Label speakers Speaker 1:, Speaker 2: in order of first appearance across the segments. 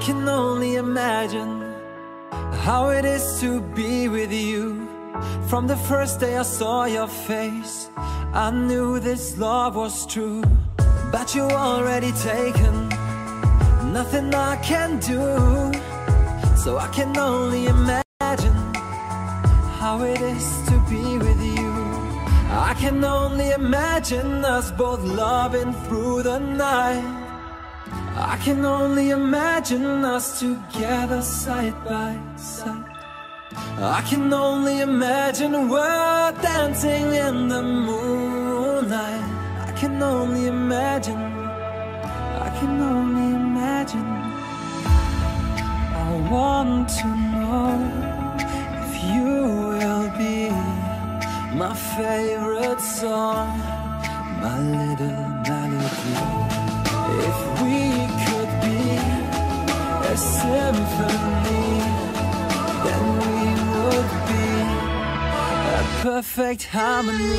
Speaker 1: I can only imagine how it is to be with you. From the first day I saw your face, I knew this love was true. But you already taken, nothing I can do. So I can only imagine how it is to be with you. I can only imagine us both loving through the night. I can only imagine us together side by side. I can only imagine we're dancing in the moonlight. I can only imagine. I can only imagine. I want to know if you will be my favorite song, my little melody. If we a symphony, then we would be a perfect harmony.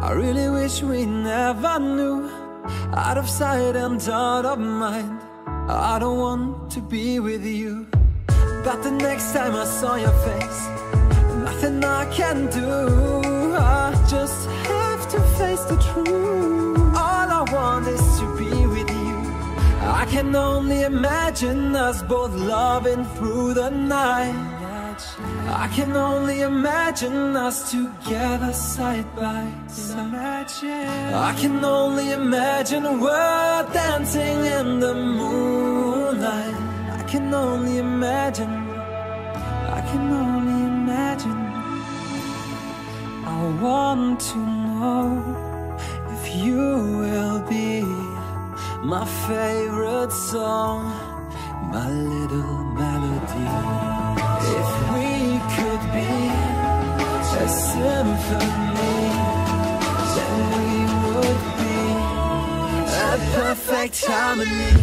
Speaker 1: I really wish we never knew. Out of sight and out of mind. I don't want to be with you. But the next time I saw your face, nothing I can do. I just have to face the truth. All I want is to be with you. I can only imagine us both loving through the night. I can only imagine us together side by side. I can only imagine we're dancing in the moonlight. I can only imagine. I can only imagine. I want to know if you will be my favorite song, my little melody. If we could be a symphony, then we would be a perfect harmony.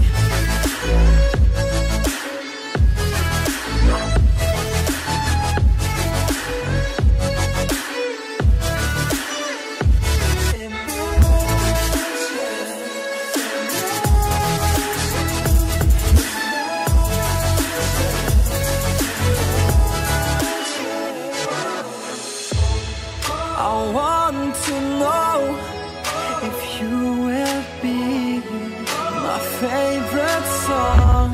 Speaker 1: Will be my favorite song,